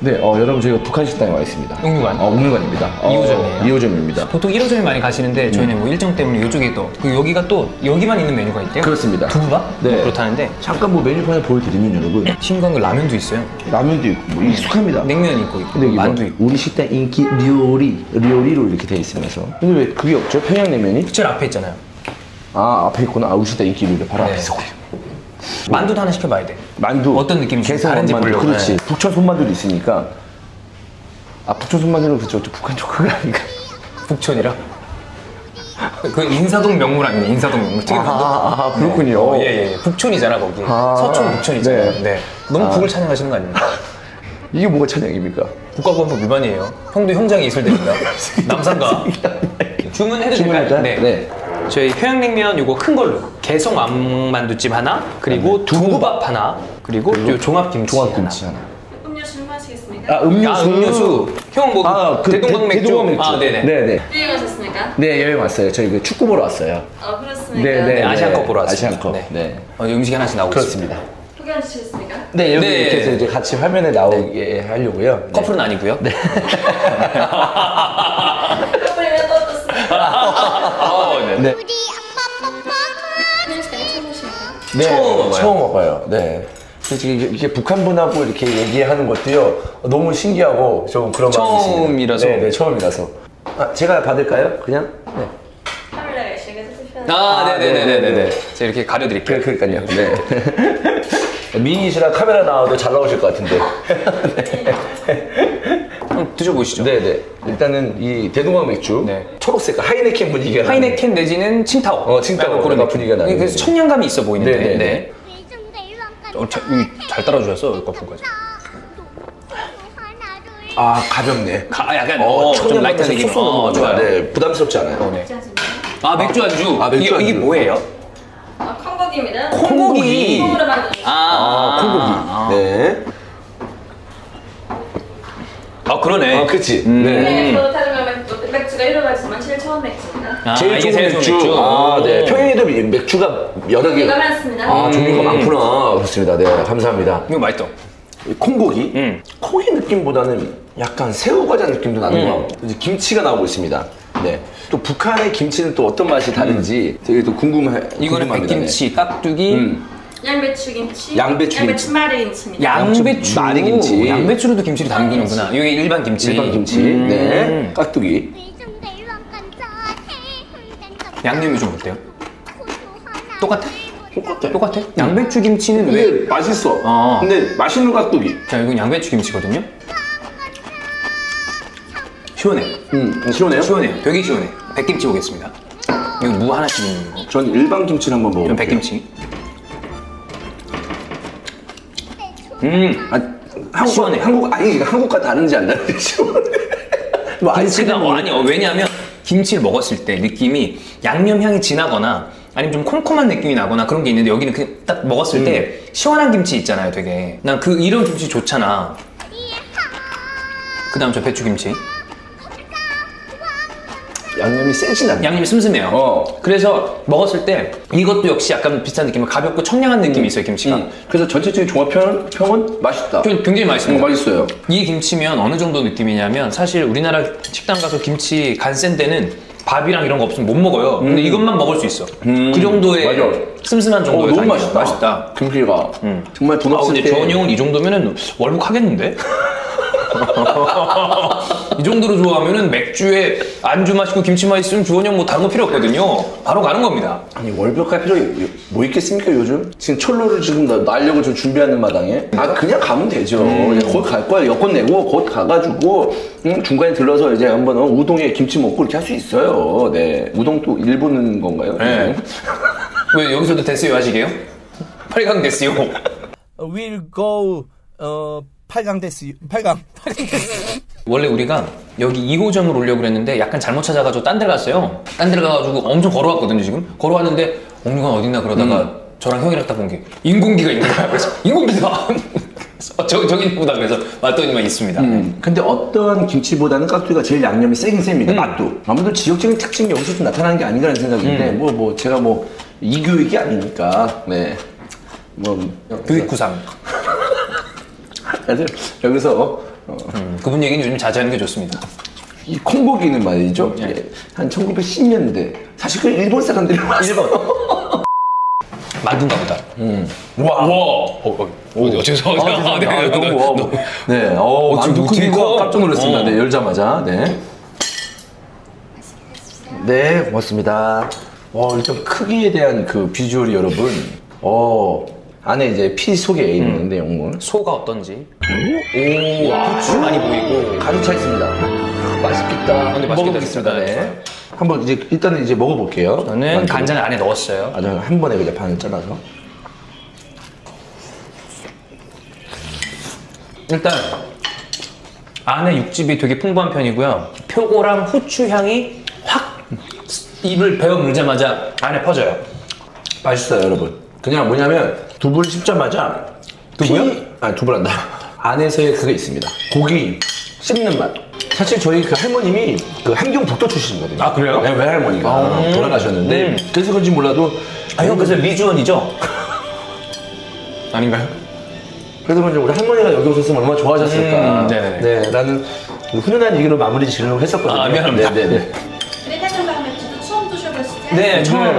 네, 어, 여러분 저희가 북한 식당에 와 있습니다. 옥류관? 어, 옥류관입니다. 어, 2호점이에요? 2호점입니다. 보통 1호점에 많이 가시는데 저희는 뭐 일정 때문에 이쪽에 또 그리고 여기가 또 여기만 있는 메뉴가 있대요. 그렇습니다. 두부밥? 네. 뭐 그렇다는데 잠깐 뭐 메뉴판을 보여드리면 여러분 신기한 건 라면도 있어요. 라면도 있고 뭐 익숙합니다. 냉면 있고 있고 근데 이게 만두 뭐 있고. 우리 식당 인기 료리 료리로 이렇게 돼 있으면서 근데 왜 그게 없죠? 평양냉면이? 제일 앞에 있잖아요. 아 앞에 있구나. 아 우리 식당 인기 료리 바로 네. 앞에 있었고. 만두도 하나 시켜봐야 돼. 만두 어떤 느낌인지 개성 다른지 만두 보려고. 그렇지 네. 북천 손만두도 있으니까 아 북천 손만두는 또 북한 쪽 그거 아닌가 북촌이라. 그 인사동 명물 아니네 인사동 명물. 아, 아, 아, 그렇군요. 어, 예, 예. 북촌이잖아 거기. 아, 서촌 북촌이잖아요. 네. 네. 너무 북을 찬양하시는 거 아닙니까? 이게 뭐가 찬양입니까? 국가보안법 위반이에요. 형도 현장에 있을 때입니다. 남산가. 주문해도 될까요? 주문할까요? 네. 저희 평양냉면 요거 큰 걸로 개성 왕만두집 하나 그리고 두부밥 하나 그리고 요 종합김치 종합김치 하나. 하나. 음료수 마시겠습니까? 아 음료수. 아 음료수. 형 뭐 아, 그 대동강 대- 맥주. 대동강 맥주. 아 네네. 네네. 여행 가셨습니까? 네 여행 왔어요. 저희 그 축구 보러 왔어요. 어 그렇습니까? 네, 네, 아시안컵 보러 왔습니다. 아시안컵. 네. 네. 어, 음식 하나씩 나오고 그렇습니다. 소개해 주시겠습니까? 네 여기 네. 이렇게 해서 이제 같이 화면에 나오게 하려고요. 네. 커플은 아니고요. 네. 커플이면 또 어떻습니까? 어, 네. 네. 한영 시간에 처음 오시나요? 네, 처음. 처음 와봐요. 네. 그래서 이게, 이게 북한 분하고 이렇게 얘기하는 것도요 너무 신기하고 좀 그런. 처음이라서. 네, 네, 처음이라서. 아, 제가 받을까요? 그냥? 네. 아, 아, 네네네네네. 네네네. 제가 이렇게 가려드릴게요. 그, 그러니까요. 네. 미니시랑 카메라 나와도 잘 나오실 것 같은데. 한번 드셔보시죠. 네, 네. 일단은 이 대동강 맥주. 네. 초록색 하이네켄 분위기가. 나는. 하이네켄 내지는 칭타오. 어, 칭타오. 약간 그런. 분위기가 나는 그래서. 청량감이 있어 보이는데. 네, 네, 네. 네. 어, 자, 이거 잘 따라주셨어, 거품까지. 아, 가볍네. 가, 약간 어, 어, 좀 light한 느낌. 어. 좋아요. 네, 부담스럽지 않아요. 어, 네. 아 맥주 안주. 아, 맥주 이게, 이게 안주. 뭐예요? 어, 콩고기입니다. 콩고기. 콩으로 만든 아, 아, 콩고기. 아, 네. 아 그러네. 아, 그치. 음. 네. 네, 또거 맥- 맥주가 여러 가지지만 제일 처음 맥주입니다. 아, 제일 좋은 맥주. 맥주. 아, 네. 오. 평양에도 맥주가 여러 개. 종류가 많습니다. 아, 종류가 음. 많구나. 그렇습니다. 네, 감사합니다. 이거 맛있다. 이 콩고기. 음. 콩의 느낌보다는 약간 새우 과자 느낌도 나는 음. 거 같고. 이제 김치가 나오고 있습니다. 네. 또 북한의 김치는 또 어떤 맛이 다른지 되게 또 궁금해. 이거는 궁금합니다. 백김치, 깍두기, 음. 양배추김치. 양배추 양배추 김치. 마르김치입니다. 양배추. 마리김치. 양배추로도 김치를 담그는구나. 이게 일반 김치. 일반 김치. 음. 네. 깍두기. 양념이 좀 어때요? 똑같아? 똑같아. 똑같아? 양배추 김치는 왜? 근데 맛있어. 어. 근데 맛있는 깍두기. 자, 이건 양배추 김치거든요. 시원해. 음, 시원해요? 시원해요. 되게 시원해. 백김치 오겠습니다. 이거 무 하나씩 있는 거. 전 일반 김치를 한번 먹어볼게요. 이건 백김치. 음, 아, 한국, 시원해. 한국, 아니, 한국과 다른지 않나요? 시원해. 뭐 김치가 아이스크림 어, 아니 어, 왜냐하면 김치를 먹었을 때 느낌이 양념 향이 진하거나 아니면 좀 콤콤한 느낌이 나거나 그런 게 있는데 여기는 그냥 딱 먹었을 때 시원한 김치 있잖아요 되게 난 그 이런 김치 좋잖아 그 다음 저 배추김치 양념이 세진 않네. 양념이 슴슴해요 어. 그래서 먹었을 때 이것도 역시 약간 비슷한 느낌이 가볍고 청량한 느낌이 있어요 김치가 음. 그래서 전체적인 종합평은 평은 맛있다. 좀 굉장히 음, 맛있습니다 맛있어요. 이 김치면 어느 정도 느낌이냐면 사실 우리나라 식당 가서 김치 간 센 데는 밥이랑 이런 거 없으면 못 먹어요. 근데 이것만 먹을 수 있어. 그 정도의 음. 맞아. 슴슴한 어, 정도의 너무 간이에요. 맛있다. 맛있다. 김치가. 정말 돈 아, 없을 근데 때. 형은 이 정도면은 월북하겠는데? 이 정도로 좋아하면은 맥주에 안주 마시고 김치만 있으면 주원이 형뭐 다른 거 필요 없거든요. 바로 가는 겁니다. 아니, 월벽할 필요 뭐 있겠습니까, 요즘? 지금 철로를 지금 나- 날려고 좀 준비하는 마당에. 아, 그냥 가면 되죠. 음. 이제 곧갈 거야. 여권 내고 곧 가가지고, 응, 중간에 들러서 이제 한번 어, 우동에 김치 먹고 이렇게 할 수 있어요. 네. 우동 또 일보는 건가요? 네. 왜 여기서도 데스요 하시게요? 8강 데스요. will go 어 8강 됐어 8강 8강 원래 우리가 여기 2호점을 오려고 그랬는데 약간 잘못 찾아가지고 딴데 갔어요. 딴데 가가지고 엄청 걸어왔거든요, 지금. 걸어왔는데 옥류관 어딨나 그러다가 음. 저랑 형이랑 딱 본 게 인공기가 있는 거야. 그래서 인공기다! 그래서 저, 저기 있구나. 그래서 왔더니만 있습니다. 음, 근데 어떤 김치보다는 깍두기가 제일 양념이 세긴 셉니다. 맛도. 아무래도 지역적인 특징이 여기서 좀 나타나는 게 아닌가라는 생각인데, 뭐, 뭐, 제가 뭐, 이교육이 아니니까, 네. 뭐, 교육구상. 사실 여기서 음, 그분 얘기는 요즘 자주 하는 게 좋습니다. 이 콩고기는 말이죠. 예, 한 1910년대. 사실 그 일본 사람들이 일본. 만두인가 보다. 와. 와, 어, 어, 어디 어째서? 아, 죄송합니다. 아, 너무 와. 뭐. 네, 어, 어, 지금 만두 크기가 커. 깜짝 놀랐습니다. 어. 네, 열자마자. 네. 네, 고맙습니다. 와, 일단 크기에 대한 그 비주얼이 여러분. 어, 안에 이제 피 속에 있는 내용물. 소가 어떤지. 오, 후추 많이 보이고. 가득 차 있습니다. 맛있겠다. 근데 맛있겠다. 먹어보겠습니다. 네. 네. 한번 이제 일단은 이제 먹어볼게요. 저는 만두. 간장 안에 넣었어요. 아, 저는 한 번에 그냥 반을 잘라서. 일단 안에 육즙이 되게 풍부한 편이고요. 표고랑 후추 향이 확 입을 베어 물자마자 안에 퍼져요. 맛있어요, 여러분. 그냥 뭐냐면 두부를 씹자마자 두부요? 피- 아, 두부란다. 안에서의 그게 있습니다. 고기 씹는 맛. 사실 저희 그 할머님이 그 함경북도 출신이거든요. 아, 그래요? 네, 외할머니가 돌아가셨는데 음. 그래서 그런지 몰라도 아, 형 그래서 미주원이죠? 아닌가요? 그래서 그런지 우리 할머니가 여기 오셨으면 얼마나 좋아하셨을까. 음, 네네네. 네, 라는 훈훈한 얘기로 마무리 지으려고 했었거든요. 아, 미안합니다. 네, 네, 네. 맥주도 처음 드셔보시죠? 네, 처음 네.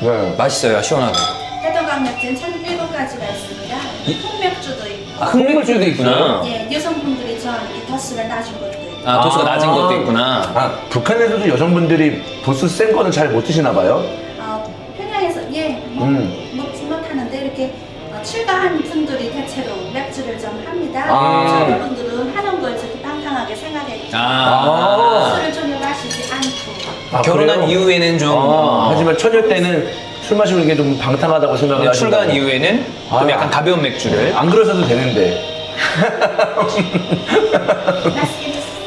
네. 맛있어요, 시원하고. 대통강 맥주는 참 일곱 가지가 있습니다. 흑맥주도 있고, 아, 흑맥주도 있구나. 예, 여성분들이 좋아하는 이 도수가 낮은 것도 있고. 아, 도수가 낮은 아. 것도 있구나. 아, 북한에서도 여성분들이 도수 센 거는 잘 못 드시나 봐요. 어, 평양에서 예 먹, 음. 먹지 못하는데 이렇게 어, 출가한 분들이 대체로 맥주를 좀 합니다. 아. 젊은 분들은 하는 걸 저렇게 방탕하게 생각했죠. 아. 술을 전혀 마시지 않고. 아, 결혼한 그래요? 이후에는 좀. 아, 어, 하지만 처녀 때는 술 마시는 게좀 방탕하다고 생각을 하시고 출간 이후에는 좀 아. 약간 가벼운 맥주를. 안 그러셔도 되는데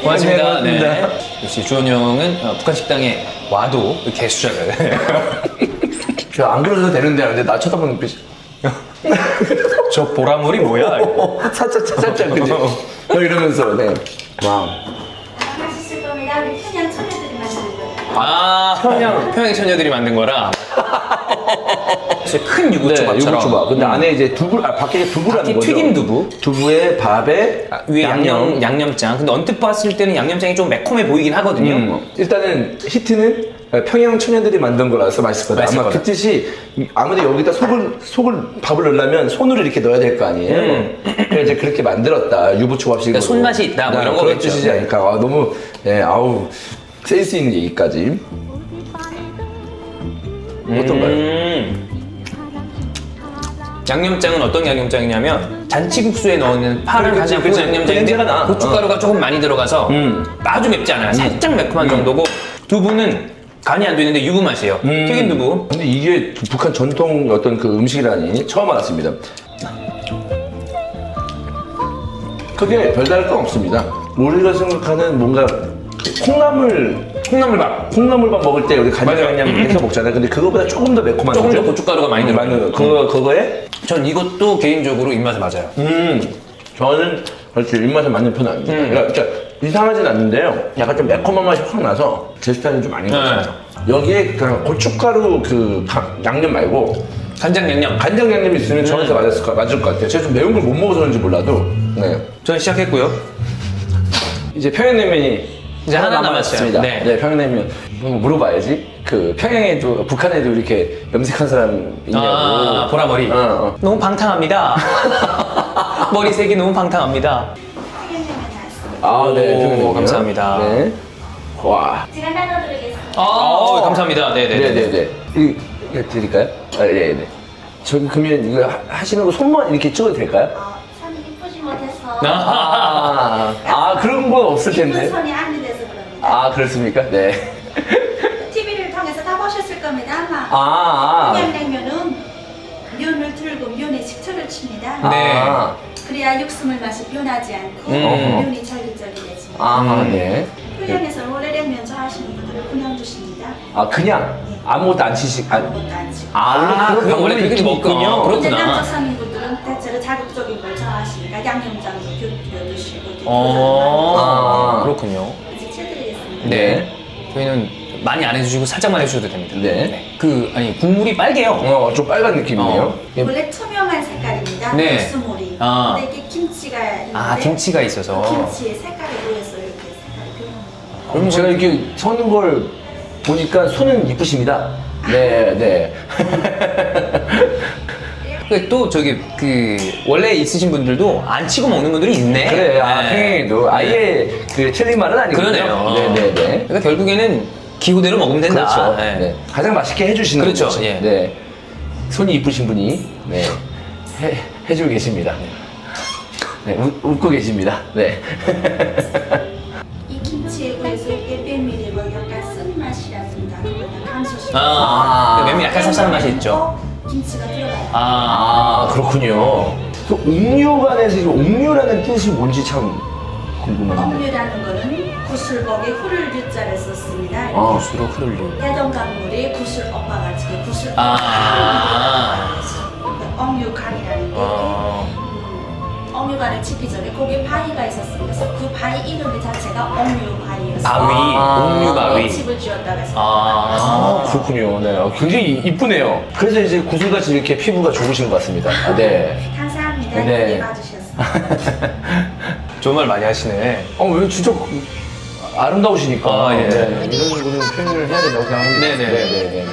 드세요. 고맙습니다. 네, 네. 고맙습니다. 역시 주원 형은 어, 북한 식당에 와도 개수작을. 저안 그러셔도 되는데 근데 나 쳐다보는 빛이 저 보라물이 뭐야? 이거. 어, 살짝 살짝 그지 어, 이러면서 네 wow 맛있을 겁니다. 우리 만드는 거예요. 아, 평양, 평양 처녀들이 만든 거라. 큰 네, 유부초밥처럼. 유부초밥. 근데 안에 이제 두부, 아, 밖에 두부라는 거죠. 튀김 두부. 두부에 밥에 아, 위에 양념, 양념 장. 근데 언뜻 봤을 때는 양념장이 좀 매콤해 보이긴 하거든요. 음, 일단은 히트는 평양 처녀들이 만든 거라서 맛있을 거다. 맛있을 아마 거다. 그 뜻이 아무래도 여기다 속을 속을 밥을 넣으려면 손으로 이렇게 넣어야 될 거 아니에요. 음. 그래서 이제 그렇게 만들었다. 유부초밥식으로. 그러니까 손맛이 있다, 뭐 이런 그런 거겠죠. 뜻이지 않을까. 아, 너무 네, 아우 센스 있는 얘기까지. 어떤가요? 음. 양념장은 어떤 양념장이냐면 잔치국수에 넣는 파를 가장. 그 양념장인데. 고춧가루가 조금 많이 들어가서 음. 아주 맵지 않아요. 살짝 매콤한 정도고 두부는 간이 안 되는데 유부 맛이에요. 음. 튀긴 두부. 근데 이게 북한 전통 어떤 그 음식이라니 처음 알았습니다. 크게 별다를 건 없습니다. 우리가 생각하는 뭔가 그 콩나물 콩나물밥. 콩나물밥 먹을 때 우리. 간장양 해서 먹잖아요. 근데 그거보다 조금 더 매콤한 조금 더 거죠? 고춧가루가 많이. 많이 들어. 그거 그거에 전 이것도 개인적으로 입맛에 맞아요. 음 저는 그렇게 입맛에 맞는 편은 아닙니다. 음. 그러니까 이상하진 않는데요. 약간 좀 매콤한 맛이 확 나서 제 스타일은 좀 아닌 것 네. 같아요. 여기에 그냥 고춧가루 그 가- 양념 말고 간장 양념. 간장 양념이 있으면 저한테 맞을 것, 맞을 것 같아요. 제가 좀 매운 걸 못 먹어서 그런지 몰라도. 네. 저는 시작했고요. 이제 평양냉면이 이제 하나 남았어요. 네. 네. 평양냉면. 한번 물어봐야지. 그 평양에도, 북한에도 이렇게 염색한 사람 있냐고. 아, 보라머리. 어, 어. 너무 방탕합니다. 머리색이 너무 방탕합니다. 평양냉면 나왔습니다. 아, 네. 오, 평양냉면. 감사합니다. 네. 와. 제가 나눠드리겠습니다. 아, 어, 감사합니다. 네네. 네네네. 이, 이거 드릴까요? 아, 네, 네. 저기 그러면 이거 하- 하시는 거 손만 이렇게 찍어도 될까요? 어, 참 이쁘지 못해서 아, 아, 그런 건 없을 텐데. 손이 안. 아, 그렇습니까? 네. TV를 통해서 다 보셨을 겁니다. 아마 아, 아. 평양냉면은 면을 들고 면에 식초를 칩니다. 네. 아, 그래야 육수물 맛이 변하지 않고 음. 면이 쫄깃쫄깃해집니다. 아, 음. 네. 평양에서 원래냉면 좋아하시는 분들은 그냥 드십니다. 아, 그냥 아무것도 안 치시, 아, 아무것도 안 치고. 아, 그건 원래 그렇게 먹군요. 그렇구나. 남쪽 서민분들은 대체로 자극적인 걸 좋아하시니까 양념장도 곁들여 드시고 어, 아. 그렇군요. 네. 저희는 많이 안 해주시고 살짝만 해주셔도 됩니다. 네. 그, 아니, 국물이 빨개요. 어, 좀 빨간 느낌이네요. 어. 예. 원래 투명한 색깔입니다. 네. 육수물이. 아. 근데 이게 김치가 있는데 아, 김치가 있어서. 그 김치의 색깔에 의해서 이렇게 색깔이 변하는 그럼 제가 이렇게 서는 걸 보니까 손은 이쁘십니다. 네, 네. 그또 저기 그 원래 있으신 분들도 안 치고 먹는 분들이 있네. 그래, 아, 네. 평양에도 아예 그 틀린 말은 아니거든요. 그러네요. 네, 네, 네. 그러니까 결국에는 기호대로 먹으면 된다. 그렇죠. 네. 네. 가장 맛있게 해주시는 그렇죠, 분이죠. 예. 네. 손이 이쁘신 분이 네. 해, 해주고 계십니다. 네, 웃, 웃고 계십니다. 네. 이 김치에 의해서 이렇게 메밀이 뭐 약간 쓴맛이라든가 그거는 감소시켜 아, 그 메밀 약간 쌉쌀한 맛이 있죠. 김치가 들어가요 아, 아, 그렇군요. 그 옥류관에서 이 옥류라는 뜻이 뭔지 참 궁금한데. 억류라는 거는 구슬복에 후를 유자를 썼습니다 아, 주로 흐를려. 해동 강물이 구슬 오빠가 지금 구슬 아. 짓기 전에 거기에 바위가 있었습니다. 그래서 그 바위 이름이 자체가 억류바위였어요. 바위, 아. 옥류바위. 집을 지었다고 해서 아. 아, 그렇군요. 네. 어, 굉장히 이- 이쁘네요. 그래서 이제 구슬같이 이렇게 피부가 좋으신 것 같습니다. 아, 네. 감사합니다. 네. 이렇게 봐주셨습니다. 좋은 말 많이 하시네. 어, 왜 진짜 아름다우시니까. 아, 예. 네. 이런 거는 표현을 해야 된다고 생각합니다. 네네. 네네네.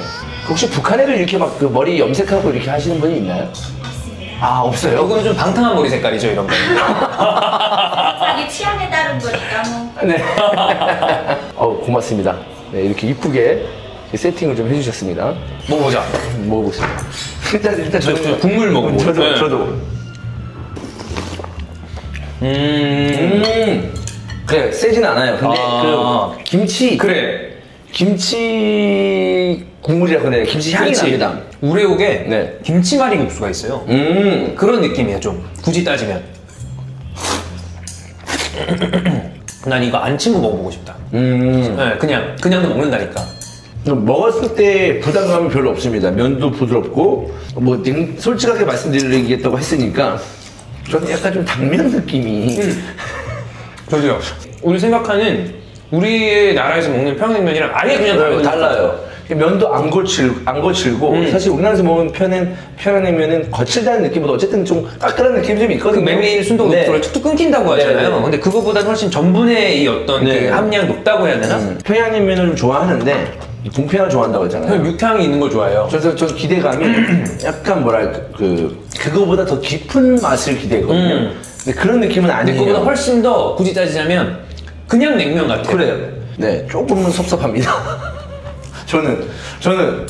혹시 북한에도 이렇게 막 그 머리 염색하고 이렇게 하시는 분이 있나요? 아, 없어요? 이거는 좀 방탕한 머리 색깔이죠, 이런 거. 자기 취향에 따른 거니까 뭐. 네. 어, 고맙습니다. 네, 이렇게 이쁘게 세팅을 좀 해주셨습니다. 먹어보자. 먹어보겠습니다. 일단, 일단 저. 저 국물 먹어보고. 저도, 네. 저도. 음. 음. 그래, 세진 않아요. 근데 아. 그 김치. 그래. 김치 국물이라고 해야 되나? 김치 향이 그렇지. 납니다. 우레옥에 네. 김치말이 국수가 있어요. 음. 그런 느낌이야, 좀. 굳이 따지면. 난 이거 안 친구 먹어보고 싶다. 음. 네, 그냥, 그냥도 먹는다니까. 먹었을 때 부담감이 별로 없습니다. 면도 부드럽고, 뭐, 냉- 솔직하게 말씀드리겠다고 했으니까, 저는 약간 좀 당면 느낌이. 저도요. 우리 생각하는 우리의 나라에서 먹는 평양냉면이랑 아예 그냥 네, 달라요. 면도 안 거칠, 안 거칠고, 음. 사실 우리나라에서 먹는 편은, 평양냉면은 거칠다는 느낌보다 어쨌든 좀 까끌한 느낌이 좀 그 있거든요. 메밀 순도 네. 네. 툭툭 끊긴다고 네, 하잖아요. 네. 근데 그거보다 훨씬 전분의 이 어떤 네. 그 함량 높다고 해야 되나? 음, 평양냉면을 좀 좋아하는데, 동평을 좋아한다고 했잖아요. 육향이 있는 걸 좋아해요. 그래서 저 기대감이 약간 뭐랄까, 그, 그거보다 더 깊은 맛을 기대거든요. 음. 근데 그런 느낌은 아니에요. 그거보다 훨씬 더 굳이 따지자면 그냥 냉면 같아요. 그래요. 네, 조금은 섭섭합니다. 저는, 저는,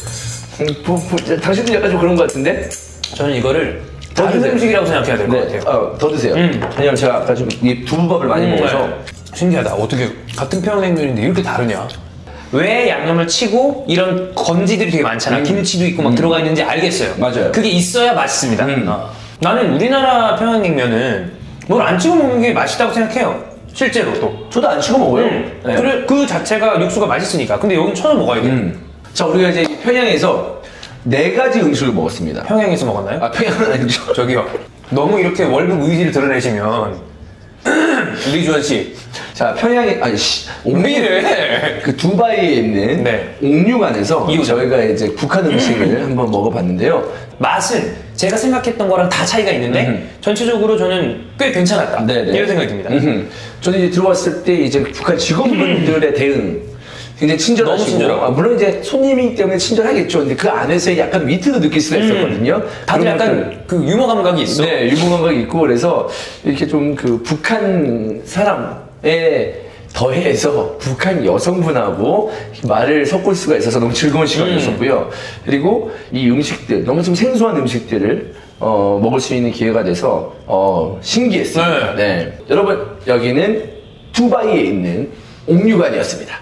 음, 부, 부, 당신도 약간 좀 그런 것 같은데? 저는 이거를 더 다른 드세요. 음식이라고 생각해야 될 것 네, 같아요. 어, 더 드세요. 음. 왜냐면 제가 아까 좀 이 두부밥을 많이 음, 먹어서. 네. 신기하다. 어떻게 같은 평양냉면인데 이렇게 다르냐? 왜 양념을 치고 이런 건지들이 되게 많잖아. 김치도 있고 막 들어가 있는지 알겠어요. 음. 맞아요. 그게 있어야 맛있습니다. 음. 어. 나는 우리나라 평양냉면은 뭘 안 찍어 먹는 게 맛있다고 생각해요. 실제로 또. 저도 안 찍어 먹어요. 음. 네. 그래, 그 자체가 육수가 맛있으니까. 근데 여긴 처음 먹어야 돼. 음. 자, 우리가 이제 평양에서 네 가지 음식을 먹었습니다. 평양에서 먹었나요? 아, 평양은 아니죠. 저기요. 너무 이렇게 월급 의지를 드러내시면 리주원 씨. 자, 평양에, 아니, 씨. 왜 이래? 그 두바이에 있는 네. 옥류관에서 이유죠. 저희가 이제 북한 음식을 한번 먹어봤는데요. 맛은 제가 생각했던 거랑 다 차이가 있는데 음. 전체적으로 저는 꽤 괜찮았다. 네네. 이런 생각이 듭니다. 음. 저는 이제 들어왔을 때 이제 북한 직원분들의 대응 굉장히 친절하시고 너무 친절하고. 아, 물론 이제 손님이기 때문에 친절하겠죠. 근데 그 안에서 약간 위트도 느낄 수가 있었거든요. 음. 다들 약간. 그 유머 감각이 있어. 네, 유머 감각이 있고 그래서 이렇게 좀 그 북한 사람에 더해서 북한 여성분하고 말을 섞을 수가 있어서 너무 즐거운 시간이었었고요. 그리고 이 음식들, 너무 좀 생소한 음식들을 어, 먹을 수 있는 기회가 돼서 어, 신기했습니다. 네. 네. 여러분, 여기는 두바이에 있는 옥류관이었습니다.